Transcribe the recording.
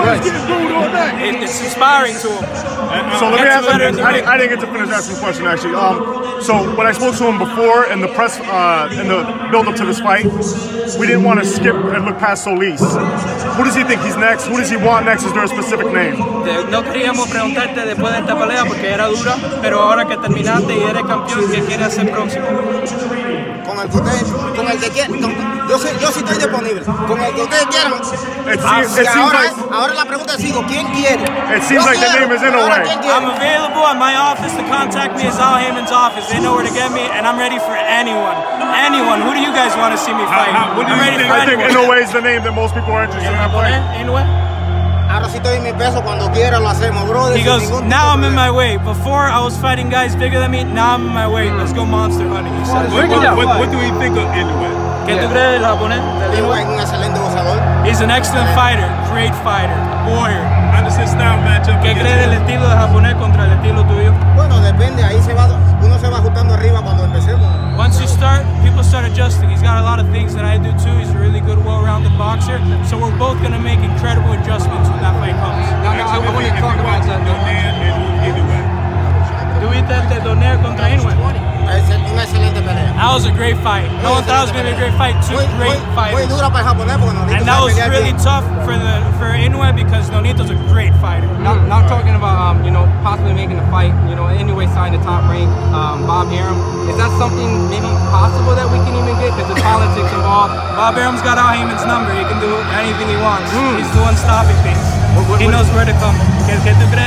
right. It, it's inspiring to him. So let me ask better you, in I. I didn't get to finish asking the question actually. Um, so when I spoke to him before in the press, uh, in the build up to this fight, we didn't want to skip and look past Solis. Who does he think he's next? Who does he want next? Is there a specific name? No queríamos preguntarte después de esta pelea porque era dura, pero ahora que terminaste y eres campeón, ¿qué quieres hacer próximo? Con el que ustedes, con el que quieran. con- Yo sí, yo sí estoy disponible. Con el que ustedes quieran. It Ah, seems, it seems ahora, like ahora la pregunta es sigo, ¿quién quiere? It seems Yo like the name is in a way. I'm available at my office. To contact me is Al Haymon's office. They know where to get me, and I'm ready for anyone. Anyone. Who do you guys want to see me fight? how- what do I'm you ready think- for I think anyone. Inoue is the name that most people are interested ¿El in that fight. Japonés, Inoue? Ahora sí estoy en mi peso, cuando quiera lo hacemos, brother. He goes, now I'm in my problema. weight. Before I was fighting guys bigger than me, now I'm in my weight. Let's go monster hunting. He says. What, what, what, what do we think of Inoue? ¿Qué tú crees del japonés? Del Inoue Inoue? es un excelente gozador. He's an excellent fighter, great fighter, warrior. How does his style match up ¿Qué against crees del him? estilo de japonés contra el estilo tuyo? Bueno, depende, ahí se va, uno se va ajustando arriba cuando empecemos. Once you start, people start adjusting. He's got a lot of things that I do too. He's a really good, well-rounded boxer. So we're both gonna make incredible That was a great fight. No one thought it was gonna be a great fight. Two Muy, muy, great muy fighters. dura para el japonés porque Nonito And that was really tough for the for Inoue because Nonito's a great fighter. Now, now talking about um, you know possibly making a fight, you know, anyway, sign the top rank, um, Bob Arum. Is that something maybe possible that we can even get? Because there's politics involved. Bob Arum's got Al Haymon's number. He can do anything he wants. He's the one stopping things. He knows where to come.